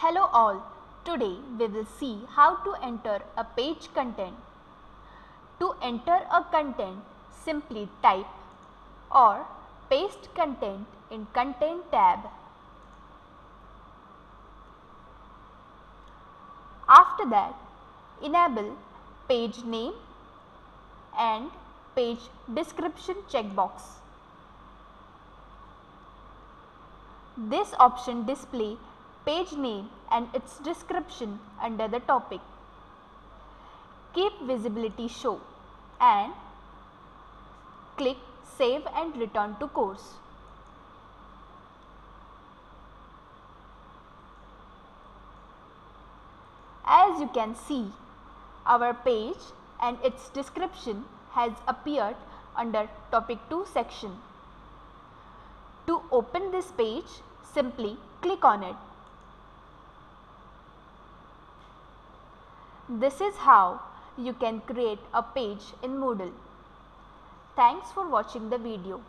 Hello all, today we will see how to enter a page content. To enter a content, simply type or paste content in content tab. After that, enable page name and page description checkbox. This option display page name and its description under the topic. Keep visibility show and click save and return to course. As you can see, our page and its description has appeared under topic 2 section. To open this page, simply click on it. This is how you can create a page in Moodle. Thanks for watching the video.